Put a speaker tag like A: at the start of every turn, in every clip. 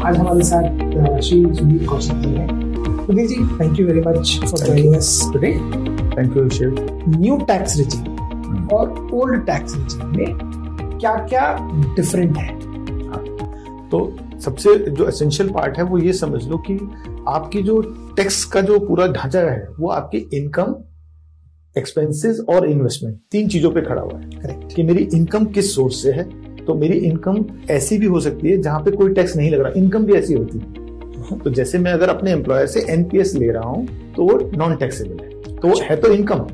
A: आज हमारे साथ श्री सुनील कौशिक जी हैं। Sunil ji thank you very much for joining us today
B: thank you Shiv
A: new tax regime और old tax regime में क्या क्या डिफरेंट है।
B: तो सबसे जो एसेंशियल पार्ट है वो ये समझ लो कि आपकी जो टैक्स का जो पूरा ढांचा है वो आपकी इनकम एक्सपेंसेस और इन्वेस्टमेंट तीन चीज़ों पे खड़ा हुआ है।
A: करेक्ट
B: कि मेरी इनकम किस सोर्स से है तो मेरी इनकम ऐसी भी हो सकती है जहाँ पे कोई टैक्स नहीं लग रहा। इनकम भी ऐसी होती। है तो जैसे मैं अगर अपने एम्प्लॉयर से एनपीएस ले रहा हूँ तो वो नॉन टैक्सेबल है। तो वो है तो इनकम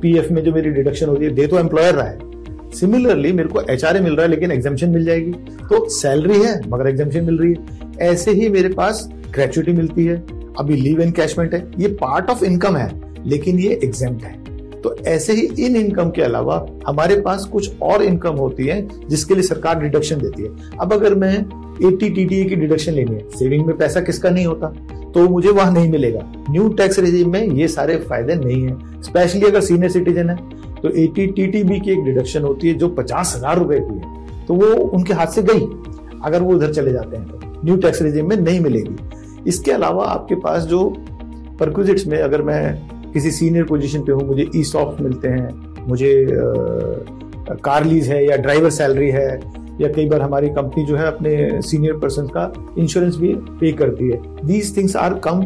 B: पीएफ में जो मेरी डिडक्शन होती है दे तो एम्प्लॉयर रहा है। सिमिलरली मेरे को एच मिल रहा है लेकिन एग्जामेशन मिल जाएगी। तो सैलरी है मगर एग्जामेशन मिल रही है। ऐसे ही मेरे पास ग्रेचुटी मिलती है। अभी लीव एनकैशमेंट है। ये पार्ट ऑफ़ इनकम है लेकिन ये एग्ज़ाम है। तो ऐसे ही इन इनकम के अलावा हमारे पास कुछ और इनकम होती है, जिसके लिए सरकार डिडक्शन देती है। अब अगर मैं एटी टीटीए की डिडक्शन लेनी है सेविंग में पैसा किसका नहीं होता? तो मुझे वहाँ नहीं मिलेगा। न्यू टैक्स रेजिम में ये सारे फ़ायदे नहीं है। स्पेशली अगर सीनियर सिटीजन है तो एटी टीटीबी की एक डिडक्शन होती है, जो पचास हज़ार रुपए की है। तो वो उनके हाथ से गई, अगर वो उधर चले जाते हैं तो। न्यू टैक्स रेजिम में नहीं मिलेगी। इसके अलावा आपके पास जो परक्विजिट्स में अगर मैं किसी सीनियर पोजीशन पे हूँ, मुझे ई सॉफ्ट मिलते हैं, मुझे कार लीज है या ड्राइवर सैलरी है, या कई बार हमारी कंपनी जो है अपने सीनियर पर्सन का इंश्योरेंस भी पे करती है। These things are come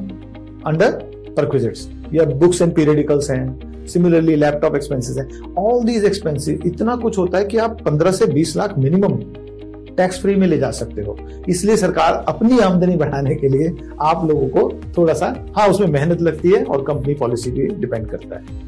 B: under perquisites या बुक्स एंड पीरियडिकल्स हैं सिमिलरली लैपटॉप एक्सपेंसेस हैं। ऑल दीज एक्सपेंसेस इतना कुछ होता है कि आप 15 से 20 लाख मिनिमम टैक्स फ्री में ले जा सकते हो। इसलिए सरकार अपनी आमदनी बढ़ाने के लिए आप लोगों को थोड़ा सा हाँ उसमें मेहनत लगती है और कंपनी पॉलिसी भी डिपेंड करता है।